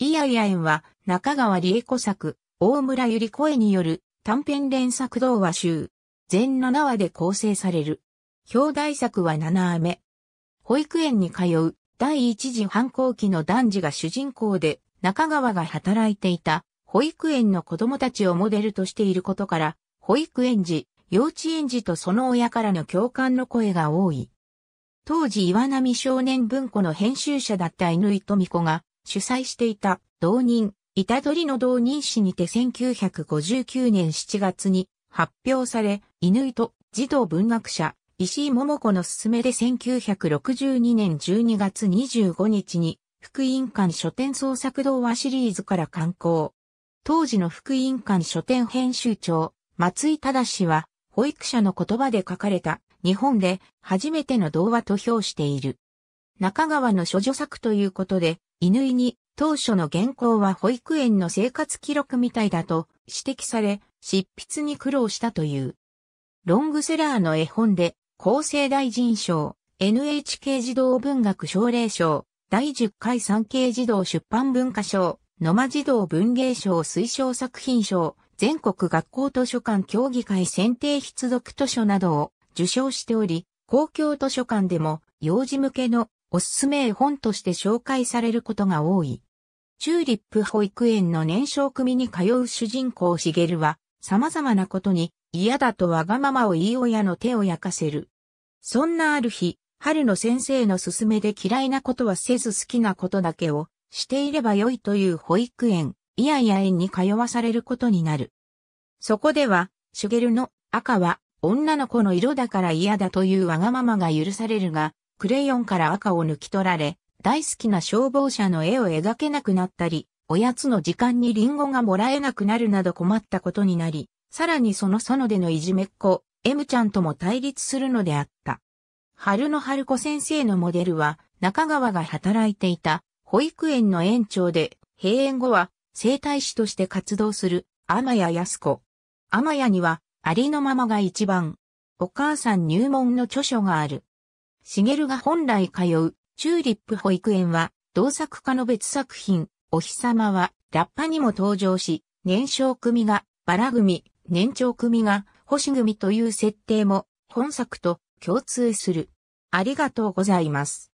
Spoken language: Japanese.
いやいや園は中川理恵子作、大村ゆり声による短編連作童話集。全7話で構成される。表題作は7話目。保育園に通う第一次反抗期の男児が主人公で中川が働いていた保育園の子供たちをモデルとしていることから保育園児、幼稚園児とその親からの共感の声が多い。当時岩波少年文庫の編集者だった犬井富子が主催していた同人、板取の同人誌にて1959年7月に発表され、犬井と児童文学者、石井桃子の勧めで1962年12月25日に福音館書店創作童話シリーズから刊行。当時の福音館書店編集長、松井正は、保育者の言葉で書かれた日本で初めての童話と評している。中川の処女作ということで、犬に当初の原稿は保育園の生活記録みたいだと指摘され、執筆に苦労したという。ロングセラーの絵本で、厚生大臣賞、NHK 児童文学奨励賞、第10回産経児童出版文化賞、野間児童文芸賞推奨作品賞、全国学校図書館協議会選定必読図書などを受賞しており、公共図書館でも幼児向けのおすすめ絵本として紹介されることが多い。チューリップ保育園の年少組に通う主人公シゲルは様々なことに嫌だとわがままを言い親の手を焼かせる。そんなある日、春の先生の勧めで嫌いなことはせず好きなことだけをしていればよいという保育園、いやいや園に通わされることになる。そこでは、シュゲルの赤は女の子の色だから嫌だというわがままが許されるが、クレヨンから赤を抜き取られ、大好きな消防車の絵を描けなくなったり、おやつの時間にリンゴがもらえなくなるなど困ったことになり、さらにその園でのいじめっ子、M ちゃんとも対立するのであった。春の春子先生のモデルは、中川が働いていた保育園の園長で、閉園後は生態師として活動する天谷康子。天谷にはありのままが一番。お母さん入門の著書がある。シゲルが本来通うチューリップ保育園は同作家の別作品、お日様はラッパにも登場し、年少組がバラ組、年長組が星組という設定も本作と共通する。ありがとうございます。